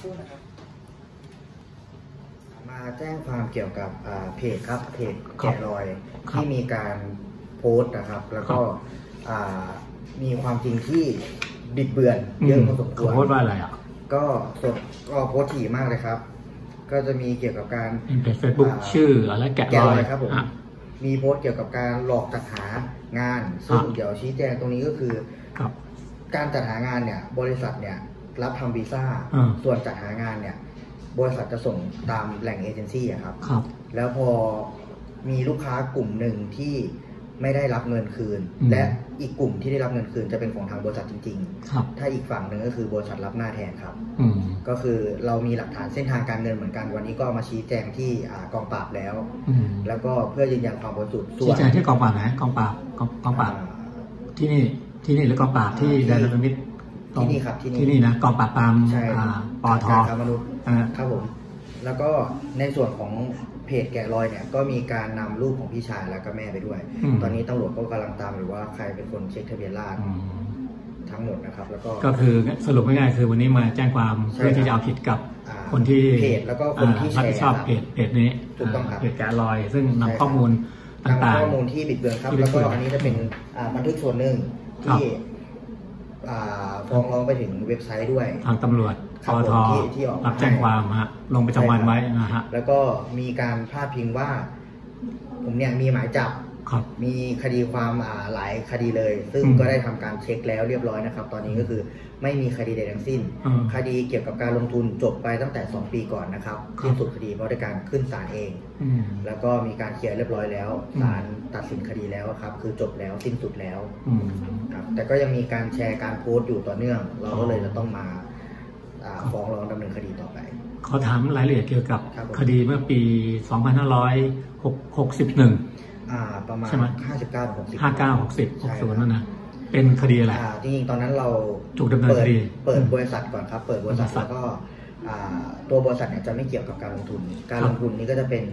ครู่นะครับ มาแจ้งความเกี่ยวกับอ่าเพจครับเพจครับแกะรอยครับที่มีการโพสต์นะครับ แล้วก็อ่ามีความจริงที่บิดเบือนเยอะพอสมคเขาวรโพสต์ว่าอะไรอะก็สดก็โพสต์ถี่มากเลยครับ ก็จะมีเกี่ยวกับการเป็นเพจเฟซบุ๊กอ่า ชื่ออะไรแกะแกะรรออยยครับผมอะ มีโพสต์เกี่ยวกับการหลอกจัดหางานซึ่งอะเดี๋ยวชี้แจงตรงนี้ก็คือ ครับ การจัดหางานเนี่ย บริษัทเนี่ย รับทำวีซ่าอ่า ส่วนจัดหางานเนี่ย บริษัทจะส่งตามแหล่งเอเจนซี่อะครับครับ แล้วพอมีลูกค้ากลุ่มหนึ่งที่ไม่ได้รับเงินคืนอืมและอีกกลุ่มที่ได้รับเงินคืนจะเป็นของทางบริษัทจริงครับๆถ้าอีกฝั่งหนึ่งก็คือบริษัทรับหน้าแทนครับอืมก็คือเรามีหลักฐานเส้นทางการเงินเหมือนกันวันนี้ก็เอามาชี้แจงที่อ่ากองปราบแล้วอืมแล้วก็เพื่อยืนยันความบริสุทธิ์ส่ชี้วนแจงที่กองปราบไหนกองปราบกองกองปราบอ่าที่นี่ที่นี่หรือกองปราบที่ที่แดนละมิตร ตงที่นี่ครับที่นี่ที่นี่นะกองปราบปรามใช่อ่าปอทการค้ามนุษย์อ่าครับผม แล้วก็ในส่วนของเพจแกะรอยเนี่ยก็มีการนำรูปของพี่ชายแล้วก็แม่ไปด้วยมตอนนี้ตำรวจก็กำลังตามอยู่ว่าใครเป็นคนเช็คทะเบียนราษฎร์อืมทั้งหมดนะครับ แล้วก็ ก็คือสรุปง่ายๆคือวันนี้มาแจ้งความใช่เพื่อที่คจะรับเอาผิดกับอ่าคนที่เพจแล้วก็คนที่อ่ารับผิดชอบแชร์ครับเพจเพจนี้ถูกต้องครับ เพจแกะรอย ซึ่งนำใช่ครับข้อมูลนำต่างข้อมูลที่บิดเบือนครับ ที่บิแล้ดวเบืก็อนอันนี้จะเป็นอ่าบันทึกส่วนหนึ่งครับที่อ่า ฟ้องร้องไปถึงเว็บไซต์ด้วยๆทางตำรวจคปรับอทผมที่ที่ออกมารับแจ้งความฮะลงประจำวันใช่ครับไว้นะฮะแล้วก็มีการพาดพิงว่า ผมเนี่ยมีหมายจับ ครับ มีคดีความอ่าหลายคดีเลย ซึ่งอืมก็ได้ทำการเช็คแล้วเรียบร้อยนะครับ ตอนนี้ก็คือไม่มีคดีใดทั้งสิ้นอืมคดีเกี่ยวกับการลงทุนจบไปตั้งแต่ 2 ปีก่อนนะครับครับสิ้นสุดคดีเพราะด้วยการขึ้นศาลเองอืมแล้วก็มีการเคลียร์เรียบร้อยแล้วอืมศาลตัดสินคดีแล้วครับ คือจบแล้วสิ้นสุดแล้วอืมครับแต่ก็ยังมีการแชร์การโพสต์อยู่ต่อเนื่อง เราก็เลยจะต้องมาอ่าฟ้องร้องดำเนินคดีต่อไปขอถามรายละเอียดเกี่ยวกับครับผมคดีเมื่อปี 2561 อ่าประมาณใช่ไหม59ถึง60 59 60ใช่ครับ60นั่นนะเป็นคดีอะไรอ่าจริงๆตอนนั้นเราถูกดำเนินเปิคดีเปิดอืมบริษัทก่อนครับ เปิดบริษัทบริษัทแล้วก็อ่าตัวบริษัทเนี่ยจะไม่เกี่ยวกับการลงทุน การครับลงทุนนี่ก็จะเป็น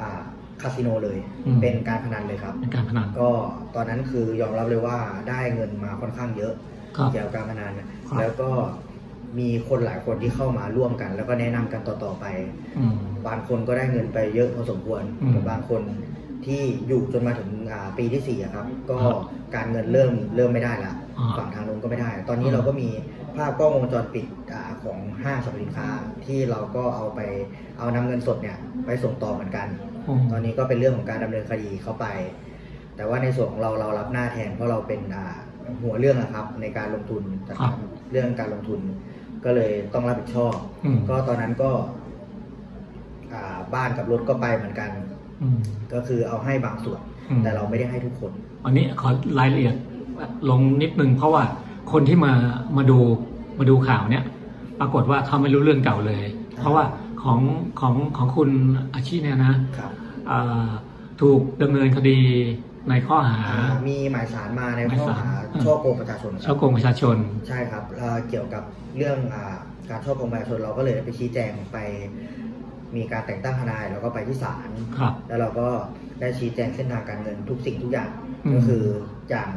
อ่าคาสิโนเลยอืมเป็นการพนันเลยครับเป็นการพนันก็ตอนนั้นคือยอมรับเลยว่าได้เงินมาค่อนข้างเยอะครับเกี่ยวกับการพนันครับแล้วก็มีคนหลายคนที่เข้ามาร่วมกัน แล้วก็แนะนำกันต่อๆไปอืมบางคนก็ได้เงินไปเยอะพอสมควรอืมแต่บางคน ที่อยู่จนมาถึงอ่าปีที่สี่อะครับ ก็ครับการเงินเริ่มเริ่มไม่ได้ละอ่าฝั่งทางนู้นก็ไม่ได้ ตอนนี้อ่าเราก็มีภาพกล้องวงจรปิดอาของห้างสรรพสินค้าที่เราก็เอาไปเอานำเงินสดเนี่ยไปส่งต่อเหมือนกันอืมตอนนี้ก็เป็นเรื่องของการดำเนินคดีเข้าไป แต่ว่าในส่วนของเราเรารับหน้าแทนเพราะเราเป็นอ่าหัวเรื่องนะครับ ในการลงทุนจัดครับทำเรื่องการลงทุน ก็เลยต้องรับผิดชอบอืมก็ตอนนั้นก็อ่าบ้านกับรถก็ไปเหมือนกันอืม ก็คือเอาให้บางส่วนอืมแต่เราไม่ได้ให้ทุกคน อันนี้ขอรายละเอียดลงนิดนึงเพราะว่าคนที่มามาดูมาดูข่าวเนี่ย ปรากฏว่าเขาไม่รู้เรื่องเก่าเลย เพราะว่าของของของคุณอาชีพเนี่ยนะครับอ่าถูกดำเนินคดีในข้อหาอ่ามีหมายสารมาในหมายข้อสารหาอืมช่อโกงประชาชนคช่รัอบโกงประชาชน ใช่ครับเอ่อเกี่ยวกับเรื่องอาการช่อโกงประชาชนเราก็เลยได้ไปชี้แจงไป มีการแต่งตั้งทนายแล้วก็ไปที่ศาลครับแล้วเราก็ได้ชี้แจงเส้นทางการเงินทุกสิ่งทุกอย่างอืม ก็คืออย่าง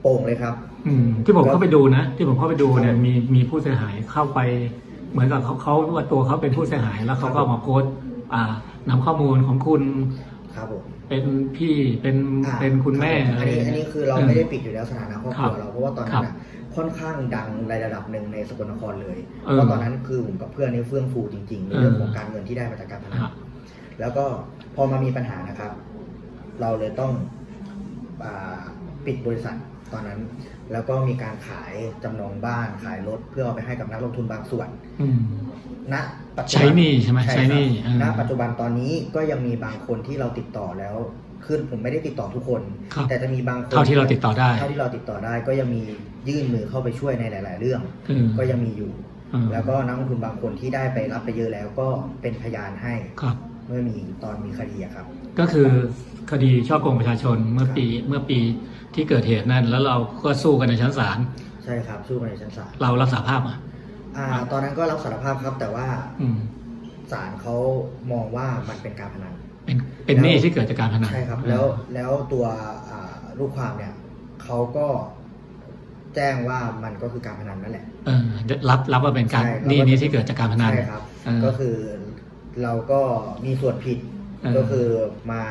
โปร่งเลยครับ อืมที่ผมเข้าไปดูนะ ที่ผมเข้าไปดูเนี่ยครับมีมีผู้เสียหายเข้าไป เหมือนกับเขาเขาว่าตัวเขาเป็นผู้เสียหายแล้วเขาก็มาโพสต์อ่านำข้อมูลของคุณครับผมเป็นพี่เป็นอ่าเป็นคุณแม่รับอะอัไรนนี้อันนี้คือเราไม่ได้ปิดอยู่แล้วสถานะครอบครัวครับเราเพราะว่าตอนนั้ครันบน่ะ ค่อนข้างดังในระดับหนึ่งในสกลนครเลยเออเพราะตอนนั้นคือผมกับเพื่อนนี่เฟื่องฟูจริงๆในเรื่องของการเงินที่ได้มาจากการพนันฮะแล้วก็พอมามีปัญหานะครับ เราเลยต้องอาปิดบริษัทตอนนั้น แล้วก็มีการขายจำนองบ้านขายรถเพื่อเอาไปให้กับนักลงทุนบางส่วนอืมณปัจจุใช้บันหนี้ใช่ไหมครับใช้หนี้อ่าณปัจจุบันตอนนี้ก็ยังมีบางคนที่เราติดต่อแล้ว คือผมไม่ได้ติดต่อทุกคน ครับ แต่จะมีบางคนเท่าที่เราติดต่อได้เท่าที่เราติดต่อได้ ก็ยังมียื่นมือเข้าไปช่วยในหลาย ๆ เรื่องอืมก็ยังมีอยู่ อืม แล้วก็นักลงทุนบางคนที่ได้ไปรับไปเยอะแล้วก็เป็นพยานให้ครับ เมื่อมีตอนมีคดีอะครับ ก็คือคดีช่อโกงประชาชนเมื่อปีเมื่อปีที่เกิดเหตุนั่น แล้วเราก็สู้กันในชั้นศาลใช่ครับสู้กันในชั้นศาลเรารับสาภาพอะอ่า ตอนนั้นก็รับสารภาพครับ แต่ว่าอืมศาลเขามองว่ามันเป็นการพนัน เป็นเป็นหนี้ที่เกิดจากการพนันใช่ครับ แล้วแล้วตัวอ่าลูกความเนี่ยเขาก็แจ้งว่ามันก็คือการพนันนั่นแหละเออรับรับว่าเป็นการใช่หนี่นี้ที่เกิดจากการพนันใช่ครับเออก็คือเราก็มีส่วนผิดเออก็คือมา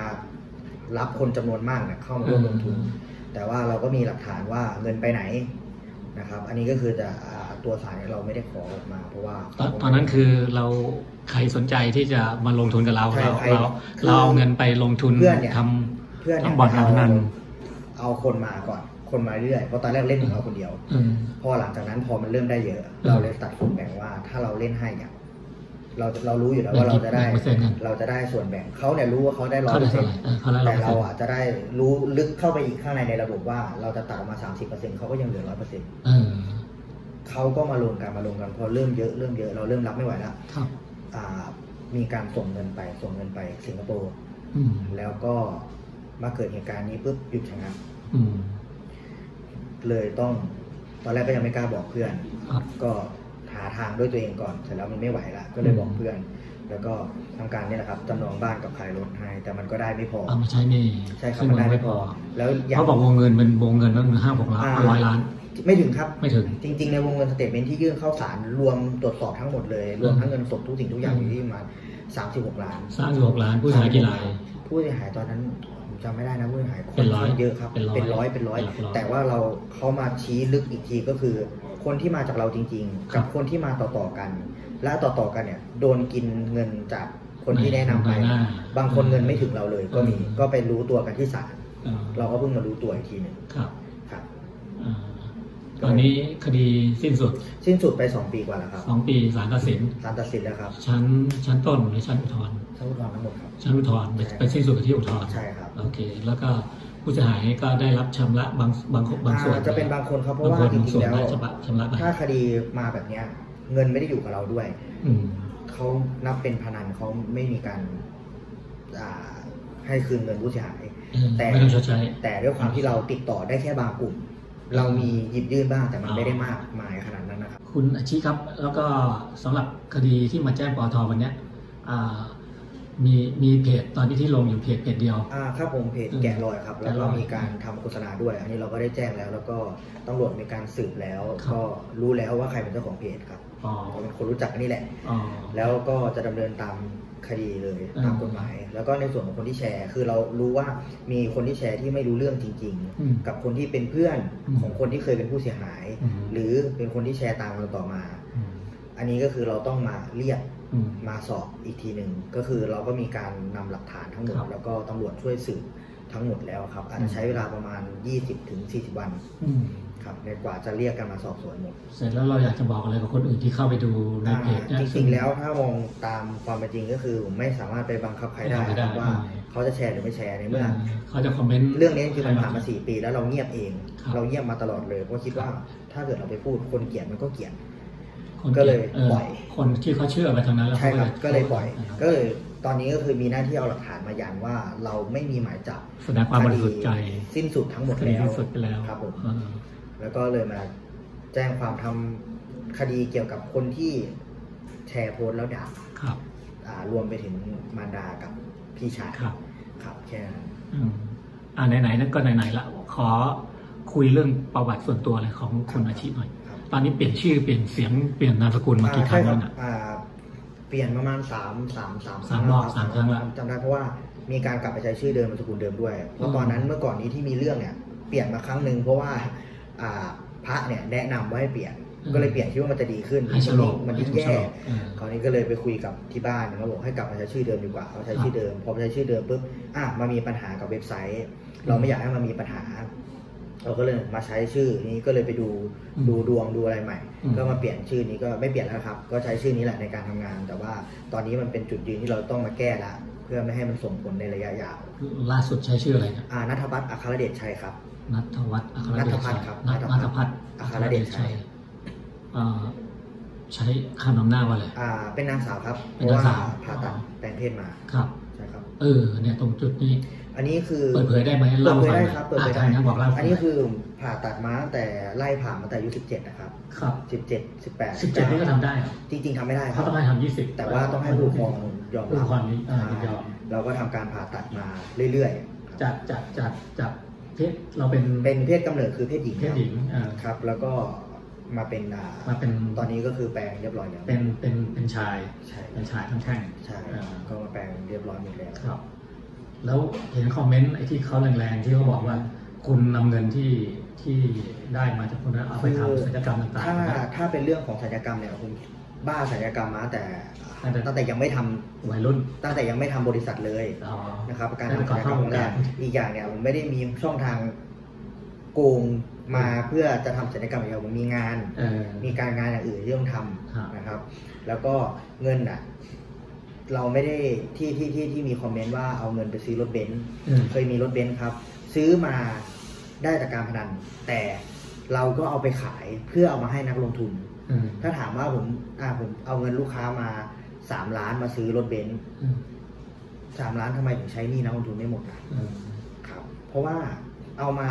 รับคนจำนวนมากเนี่ยเข้ามาร่วมลงทุนเออแต่ว่าเราก็มีหลักฐานว่าเงินไปไหนนะครับ อันนี้ก็คือจะอ่า ตัวสายเนี่ยเราไม่ได้ขอออกมา เพราะว่าตอนตอนนั้นคือเราใครสนใจที่จะมาลงทุนกับเราใช่เราใครเราคือเราเอาเงินไปลงทุนเพื่อนเนี่ยทเพื่อนำเนี่ยทำบ่อนการพนันเอาคนมาก่อนคนมาเรื่อยเพราะตอนแรกเล่นของเราคนเดียวเออพอหลังจากนั้นพอมันเริ่มได้เยอะอเราเลยตัดส่วนแบ่งว่าถ้าเราเล่นให้เนี่ยเราเรารู้อยู่แล้วว่าเราจะได้แบ่งเปอร์เซ็นต์กันเราจะได้ส่วนแบ่งเขาเนี่ยรู้ว่าเขาได้ร้อยเขาเปได้อร์เซ็เท่านไหร่ต์เออเขาได้ร้อแต่ยเปอร์เราเซ็นต์อะจะได้รู้ลึกเข้าไปอีกข้างในในระบบว่าเราจะตัดออกมา30%เขาก็ยังเหลือร้อยเปอร์เซ็นต์ เออเขาก็มาลงกันมาลงกันพอเริ่มเยอะเริ่มเยอะเราเริ่มรับไม่ไหวแล้วครับอ่ามีการส่งเงินไปส่งเงินไปสิงคโปร์อืมแล้วก็มาเกิดเหตุการณ์นี้ปุ๊บหยุดชะงักอืมเลยต้องตอนแรกก็ยังไม่กล้าบอกเพื่อนครับก็หาทางด้วยตัวเองก่อนเสร็จแล้วมันไม่ไหวละก็เลยบอกเพื่อน แล้วก็ทำการเนี่ยแหละครับจำนองบ้านกับขายรถให้แต่มันก็ได้ไม่พอเอามาใช้หนี่ใช่ครับซึ่งมันได้ไม่พอ แล้วอย่างเขาบอกวงเงินเป็นวงเงินนั่นห้าหกล้านอ่าร้อยล้าน ไม่ถึงครับไม่ถึง จริง ๆ ในวงเงินสเตทเมนต์ที่ยื่นเข้าศาลรวมตรวจสอบทั้งหมดเลย รวมทั้งเงินสดทุกสิ่งทุกอย่างอยู่ที่ประมาณ36ล้านสร้างอยู่หกล้านผู้เสียหายกี่รายผู้เสียหายตอนนั้นผมจำไม่ได้นะผู้เสียหายคเป็นร้อยเยอะครับเป็นร้อยเป็นร้อยเป็นร้อยเป็นร้อยแต่ว่าเราเขามาชี้ลึกอีกทีก็คือ คนที่มาจากเราจริงๆครักับบคนที่มาต่อๆกัน และต่อๆกันเนี่ย โดนกินเงินจากคนที่แนะนำไปในหน้าบางคนเงินไม่ถึงเราเลย ก็มีอืมก็ไปรู้ตัวกันที่ศาลเออเราก็เพิ่งมารู้ตัวอีกทีหนึ่งครับครับอ่า ตอนนี้คดีสิ้นสุด สิ้นสุดไปสองปีกว่าแล้วครับสองปีศาลตัดสินศาลตัดสินแล้วครับ ชั้นชั้นต้นหรือชั้นอุทธรณ์ทั้งอุทธรณ์ทั้งหมดครับ ชั้นอุทธรณ์ไปใช่ไปสิ้นสุดที่อุทธรณ์ใช่ครับ โอเค แล้วก็ผู้เสียหายก็ได้รับชำระบางบางบางส่วนอ่าจะเป็นบางคนครับเพราะว่าบางคนจบางริส่งวนๆแล้วได้ชำระชำระไปถ้าคดีมาแบบเนี้ยเงินไม่ได้อยู่กับเราด้วยอืมเขานับเป็นพนันเขาไม่มีการอ่าให้คืนเงินผู้เสียหายเออแต่ไม่ต้องชดใช้แต่ด้วยความที่เราติดต่อได้แค่บางกลุ่ม เรามีหยิบยื่นบ้างแต่มันอ๋อไม่ได้มากมายขนาดนั้นนะครับ คุณอาชีครับแล้วก็สำหรับคดีที่มาแจ้งปอทวันเนี้ยอ่ามีมีเพจตอนนี้ที่ลงอยู่เพจเพจเดียวอ่าครับผมเพจอืมแกะรอยครับ แล้วก็แกะรอยมีการทำโฆษณาด้วย อันนี้เราก็ได้แจ้งแล้ว แล้วก็ตำรวจมีการสืบแล้วครับก็รู้แล้วว่าใครเป็นเจ้าของเพจครับอ๋อเราเป็นคนรู้จักกันนี่แหละอ๋อแล้วก็จะดำเนินตาม คดีเลยอืมตามกฎหมาย แล้วก็ในส่วนของคนที่แชร์ คือเรารู้ว่ามีคนที่แชร์ที่ไม่รู้เรื่องจริงอืมๆกับคนที่เป็นเพื่อนอืมของคนที่เคยเป็นผู้เสียหายอืมหรือเป็นคนที่แชร์ตามเราต่อมาอืมอันนี้ก็คือเราต้องมาเรียกอืมมาสอบอีกทีหนึ่งก็คือเราก็มีการนำหลักฐานทั้งหมดครับแล้วก็ตำรวจช่วยสืบทั้งหมดแล้วครับอาจจะใช้เวลาประมาณ 20ถึง40 วันอืม ครับในกว่าจะเรียกกันมาสอบสวนหมดเสร็จแล้วเราอยากจะบอกอะไรกับคนอื่นที่เข้าไปดูในอ่าเพจเนี่ยจริงๆแล้วถ้ามองตามความเป็นจริงก็คือผมไม่สามารถไปบังคับใครได้ไม่ได้ว่าอืมเขาจะแชร์หรือไม่แชร์ในเมื่อเขาจะคอมเมนต์เรื่องนี้คือมันผ่านมาสี่ปี แล้วเราเงียบเองครับเราเงียบมาตลอดเลยเพราะคิดว่าถ้าเกิดเราไปพูดคนเกลียดมันก็เกลียดคนก็เลยออปล่อยคนที่เขาเชื่อไปทางนั้นแล้วใช่ครับขาก็เลยปล่อยาก็เลยตอนนี้ก็คือมีหน้าที่เอาหลักฐานมายันว่าเราไม่มีหมายจับแสดงความบริสุทธิ์ใจคดีสิ้นสุดทั้งหมดคดีแล้วที่สุดไปแล้วครับผมเออ แล้วก็เลยมาแจ้งความทำคดีเกี่ยวกับคนที่แชร์โพสต์แล้วด่าครับอ่ารวมไปถึงมารดากับพี่ชายครับ ครับแค่นั้นอืมอ่าไหนๆนั่นก็ไหนๆละขอคุยเรื่องประวัติส่วนตัวเลยของคุณอาชีหน่อยครับตอนนี้เปลี่ยนชื่อเปลี่ยนเสียงเปลี่ยนนามสกุลมากี่ครั้งอ่แล้วใช่น่ะบอ่าเปลี่ยนประมาณสามสามสามสามรอบคงสามครั้งละจำได้เพราะว่ามีการกลับไปใช้ชื่อเดิมนามสกุลเดิมด้วย เพราะตอนนั้นเมื่อก่อนนี้ที่มีเรื่องเนี่ย เปลี่ยนมาครั้งหนึ่งเพราะว่าอ่า พระเนี่ยแนะนำว่าให้เปลี่ยน ก็เลยเปลี่ยนคิดว่ามันจะดีขึ้นให้ฉลองมันให้ยิ่งถูกฉแย่ลองเออคราวนี้ก็เลยไปคุยกับที่บ้านเขาบอกให้กลับมาใช้ชื่อเดิมดีกว่าเขาใช้ชื่อเดิมพอไปใช้ชื่อเดิมปุ๊บอะมามีปัญหากับเว็บไซต์ เราไม่อยากให้มันมีปัญหาเราก็เลยมาใช้ชื่อนี้ก็เลยไปดูอืมดูดวงดูอะไรใหม่อืมก็มาเปลี่ยนชื่อนี้ก็ไม่เปลี่ยนแล้วครับ ก็ใช้ชื่อนี้แหละในการทำงาน แต่ว่าตอนนี้มันเป็นจุดยืนที่เราต้องมาแก้ละเพื่อไม่ให้มันส่งผลในระยะยาว ล่าสุดใช้ชื่ออะไรนะอ่านัทพัฒน์อัครเดชชัยครับ นัทวัฒน์อัครเดชนัทพัชัฒน์ยครับนัทนันัททพัพัฒฒน์น์อัครเดชชัยเอ่อใช้คำนำหน้าว่าอะไรอ่า เป็นนางสาวครับเพเป็นราะนางว่าสาวผ่าตัดแปลงเพศมาครับใช่ครับ เออ เนี่ยตรงจุดนี้ อันนี้คือเปิดเผยได้ไหมเปิเล่าดเผยฟังได้หน่อยครับเปิดเผยอะได้งั้นบอกเล่าอันนี้คือผ่าตัดมาตั้งแต่ไล่ผ่ามาแต่อายุ17นะครับ ครับ17 18สิบเจ็ดนี่ก็ทำได้เหรอจริงๆทำไม่ได้คเขารับต้องให้ทำยี่สิบแต่ว่าต้องให้ผู้ปกครองยอมผู้ปรักครองนี้อ่ายินยอมเราก็ทำการผ่าตัดมาเรื่อยๆครับจากจากจากจาก เพศเราเป็นเป็นเพศกำเนิดคือเพศหญิงเพศหญิงอ่าครับ แล้วก็มาเป็นอ่ามาเป็นตอนนี้ก็คือแปลงเรียบร้อยแล้วเป็นเป็นเป็นชายใช่เป็นชายทั้งแท่งใช่อ่าก็มาแปลงเรียบร้อยหมดแล้วครับ แล้วเห็นคอมเมนต์ไอ้ที่เขาแรงๆที่เขาบอกว่า คุณนำเงินที่ที่ได้มาจากคนนั้นเอาไปทำศัลยกรรมต่างถ้าๆนะถ้าเป็นเรื่องของศัลยกรรมเนี่ยผม บ้าศัลยกรรมมาตั้งแต่ตั้งแต่ตั้งแต่ยังไม่ทำวัยรุ่น ตั้งแต่ยังไม่ทำบริษัทเลยอ๋อนะครับ การตั้งแต่ทำก่อศันลยกรเข้ารรมวงแรการกอีกอย่างเนี่ยผมไม่ได้มีช่องทางโกงมาเพื่อจะทำศัลยกรรมอย่างเดียวผมมีงานเออมีการงานอย่างอื่นที่ต้องทครับำนะครับ แล้วก็เงินอะ เราไม่ได้ที่ที่ที่ที่มีคอมเมนต์ว่าเอาเงินไปซื้อรถเบนซ์อืมเคยมีรถเบนซ์ครับ ซื้อมาได้จากการพนันแต่ เราก็เอาไปขายเพื่อเอามาให้นักลงทุนอืมถ้าถามว่าผมอ่าผมเอาเงินลูกค้ามาสามล้านมาซื้อรถเบนซ์อืมสามล้านทำไมถึงใช้หนี้นักลงทุนไม่หมดล่ะอืมครับ เพราะว่าเอามา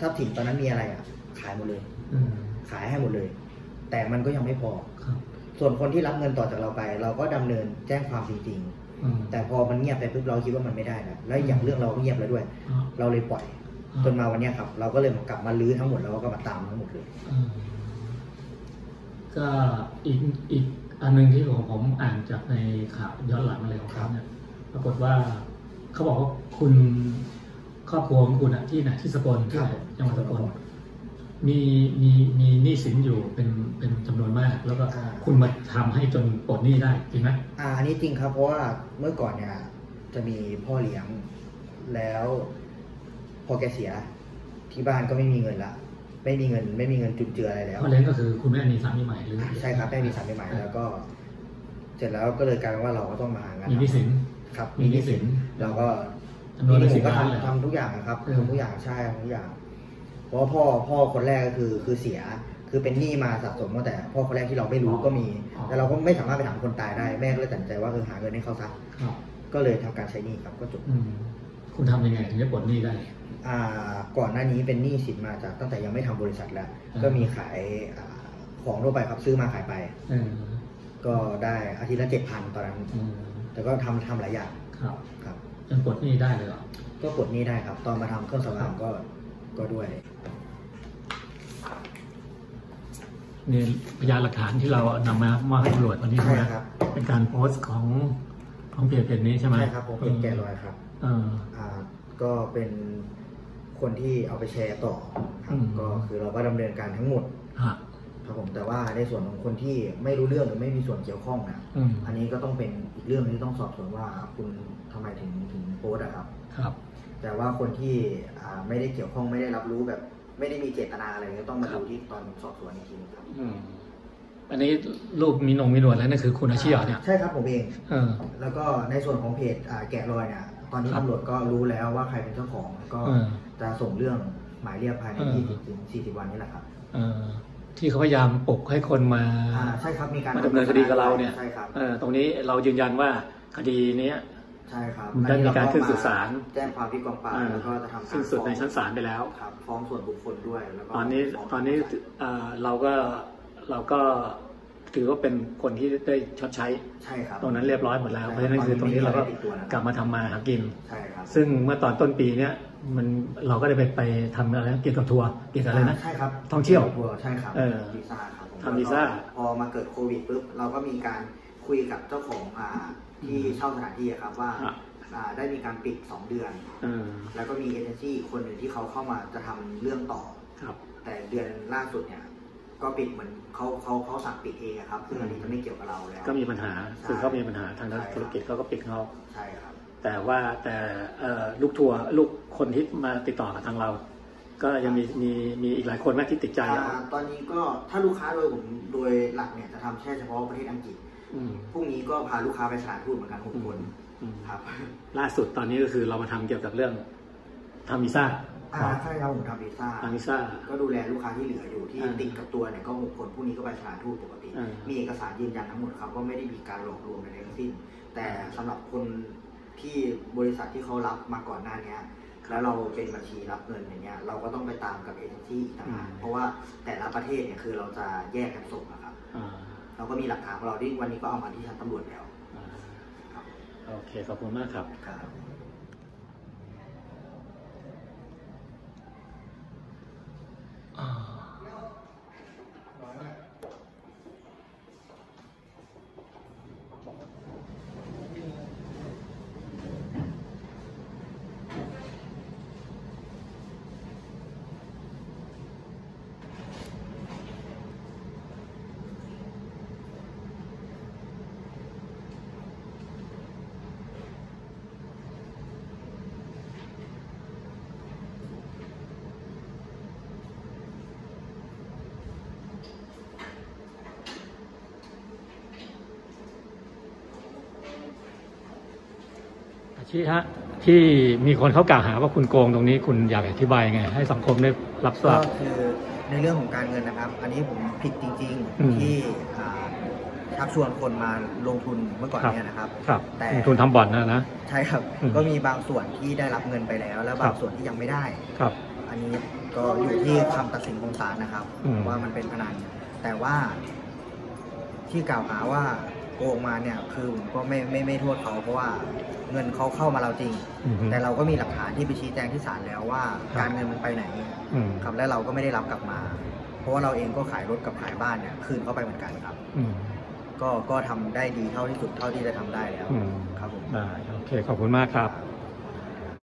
ถ้าถิ่นตอนนั้นมีอะไรอะ ขายหมดเลยอืมขายให้หมดเลย แต่มันก็ยังไม่พอครับส่วนคนที่รับเงินต่อจากเราไป เราก็ดำเนินแจ้งความจริงอืมๆแต่พอมันเงียบไปปุ๊บเราคิดว่ามันไม่ได้แล้วแล้วอย่างเรื่องเราก็เงียบแล้วด้วยอ๋อเราเลยปล่อย จนมาวันเนี้ยครับ เราก็เลยกลับมาลื้อทั้งหมดแล้วก็มาตามทั้งหมดเลย อืมก็อีกอีกอันหนึงที่ผมผมอ่านจากในข่าวย้อนหลังอะไรของเขาเนี่ยปรากฏว่าเขาบอกว่าคุณครอบครัวของคุณอะที่ไหนที่สกลที่ไหนจังหวัดสกลมีมีมีหนี้สินอยู่เป็นเป็นจำนวนมาก แล้วก็อ่า คุณมาทำให้จนปลดหนี้ได้จริงไหมอ่าอันนี้จริงครับ เพราะว่าเมื่อก่อนเนี่ยจะมีพ่อเลี้ยง แล้วพ อแกเสีย ที่บ้านก็ไม่มีเงินละไม่มีเงิน ไม่มีเงินจุนเจืออะไรแล้วพ่อเลี้ยงก็คือคุณแม่มีสามีใหม่หรือใช่ครับแม่มีสามีใหม่แล้วก็ เสร็จแล้วก็เลยกลายเป็นว่าเราก็ต้องมาหางานมีหนี้สินครับ มีหนี้สินเราก็จำนวนเป็นผสิมบก็ล้านเลยทำทำทุกอย่างนะครับเออทำทุกอย่างใช่ทำทุกอย่าง เพราะว่าพ่อพ่อคนแรกก็คือคือเสียคือเป็นหนี้มาสะสมตั้งแต่พ่อคนแรกที่เราไม่รู้ก็มี แต่เราก็ไม่สามารถไปถามคนตายได้แม่ก็เลยตัดสินใจว่าเออหาเงินให้เขาซะครับก็เลยทำการใช้หนี้ครับก็จบอืมคุณทำยังไงถึงจะปลดหนี้ได้อ่า ก่อนหน้านี้เป็นหนี้สินมาจากตั้งแต่ยังไม่ทำบริษัทแล้วอ่าก็มีขายอ่าของทั่วไปครับซื้อมาขายไปเออก็ได้อาทิตย์ละเจ็ดพันตอนนั้นอืมแต่ก็ทำทำหลายอย่างครับครับจนปลดหนี้ได้เลยเหรอก็ปลดหนี้ได้ครับ ตอนมาทำเครื่องสำอางก็ก็ด้วยนี่พยานหลักฐานที่เรานำมามอบให้ตำรวจวันนี้ใช่ไหมใช่ครับ เป็นการโพสต์ของของเพจเพจนี้ใช่ไหมใช่ครับผมเป็นแกะรอยครับ เอออ่าก็เป็น คนที่เอาไปแชร์ต่อครัอืบมก็คือเราก็ดำเนินการทั้งหมดฮะครับผมแต่ว่าในส่วนของคนที่ไม่รู้เรื่องหรือไม่มีส่วนเกี่ยวข้องนะอืมอันนี้ก็ต้องเป็นอีกเรื่องหนึ่งที่ต้องสอบสวนว่าคุณทำไมถึงถึงโพสต์อะครับ ครับ แต่ว่าคนที่อ่าไม่ได้เกี่ยวข้องไม่ได้รับรู้แบบ ไม่ได้มีเจตนาอะไรก็ต้องมาครัดูบที่ตอนสอบสวนอีกทีนึงครับอืม อันนี้รูปมีนงมีหนวดแล้วนั่นคือคุณอาชีพเหรอเนี่ย ใช่ครับผมเอง เออ แล้วก็ในส่วนของเพจอ่าแกะรอยเนี่ยตอนนี้ครับ ตำรวจก็รู้แล้วว่าใครเป็นเจ้าของก็เออ จะส่งเรื่องหมายเรียกภายในเออ20ถึง40 วันนี้แหละครับเออที่เขาพยายามปลุกให้คนมาอ่าใช่ครับมีการมาดำเนินคดีกับเราเนี่ยใช่ครับเออตรงนี้เรายืนยันว่าคดีเนี้ยใช่ครับได้มีการขึ้นสู่ศาลแจ้งความที่กองปราบเออแล้วก็จะทำการสิ้นสุดในฟ้องชั้นศาลไปแล้วครับฟ้องส่วนบุคคลด้วยแล้วก็ตอนนี้ฟ้งตอนนี้เอ่อเราก็เราก็ถือว่าเป็นคนที่ได้ชดใช้ใช่ครับตรงนั้นเรียบร้อยหมดแล้วใช่เพราะฉะนั้นคือตรงนี้เราก็ตอนนี้ไม่มีอะไรติดตัวแล้วกลับมาทำมาหากินใช่ครับซึ่งเมื่อตอนต้นปีเนี้ย มันเราก็ได้ไปไปทำอะไรนะเกี่ยวกับทัวร์เกี่ยวกับอะไรนะ ใช่ครับท่องเที่ยวทัวร์ใช่ครับเออวีซ่าครับผมทำวีซ่าแล้วก็พอมาเกิดโควิดปุ๊บเราก็มีการคุยกับเจ้าของอ่าที่เช่าสถานที่อะครับว่าอะ อ่าได้มีการปิด 2 เดือน เออแล้วก็มีเอเจนซี่คนหนึ่งที่เขาเข้ามาจะทำเรื่องต่อ ครับ แต่เดือนล่าสุดเนี่ยก็ปิดเหมือนเขาเขาเขาสั่งปิดเองอะครับซึ่งอันนี้จะไม่เกี่ยวกับเราแล้ว ก็มีปัญหาใช่คือเขามีปัญหาทางด้านใช่ครับธุรกิจเขาก็ปิดเขา ใช่ครับ แต่ว่าแต่เอ่อลูกทัวร์ลูกคนที่มาติดต่อกับทางเรา ก็ยังมีมีมีอีกหลายคนมากที่ติดใจอ่าตอนนี้ก็ถ้าลูกค้าโดยผมโดยหลักเนี่ยจะทำแค่เฉพาะประเทศอังกฤษอืมพรุ่งนี้ก็พาลูกค้าไปสถานทูตเหมือนกันหกคนอืมครับล่าสุดตอนนี้ก็คือเรามาทำเกี่ยวกับเรื่องทำวีซ่าอ่าใช่ครับผมทำวีซ่า ทำวีซ่า ก็ดูแลลูกค้าที่เหลืออยู่ที่อ่าติดกับตัวเนี่ยก็หกคนพรุ่งนี้ก็ไปสถานทูตปกติ อ่ามีมีเอกสารยืนยันทั้งหมดครับว่าไม่ได้มีการหลอกลวงใดๆทั้งสิ้น แต่สำหรับคน ที่บริษัทที่เขารับมาก่อนหน้าเนี้ยแล้วเราเป็นบัญชีรับเงินอย่างเงี้ยเราก็ต้องไปตามกับเอเจนซี่อีกต่างหากเพราะว่าแต่ละประเทศเนี่ยคือเราจะแยกกันส่งนะครับอ่าเราก็มีหลักฐานของเราที่วันนี้ก็เอามาที่ชั้นตำรวจแล้วอ่าครับโอเคขอบคุณมากครับครับ ชี้ฮะที่มีคนเขากล่าวหาว่าคุณโกงตรงนี้คุณอยากอธิบายไง ให้สังคมได้รับทราก็บ คือในเรื่องของการเงินนะครับ อันนี้ผมผิดจริงอืม ๆที่อ่าชักชวนคนมาลงทุนเมื่อก่อนครับเนี่ยนะครับ ครับแต่ ลงทุนทำบ่อนนะนะ ใช่ครับอืมก็มีบางส่วนที่ได้รับเงินไปแล้ว และครับาบงส่วนที่ยังไม่ได้ ครับ อันนี้ก็อยู่ที่คำตัดสินของศาลนะครับ อืม ว่ามันเป็นพนันแต่ว่าที่กล่าวหาว่า โกงมาเนี่ยคือผมก็ไม่ไม่ไม่โทษเขาเพราะว่าเงินเขาเข้ามาเราจริง อืมแต่เราก็มีหลักฐานที่ไปชี้แจงที่ศาลแล้วว่า ครับ การเงินมันไปไหนอืมครับและเราก็ไม่ได้รับกลับมา เพราะว่าเราเองก็ขายรถกับขายบ้านเนี่ยคืนเข้าไปเหมือนกันครับ อืม ก็ก็ทำได้ดีเท่าที่สุดเท่าที่จะทำได้แล้วอืม ครับผม ได้ โอเค ขอบคุณมากครับค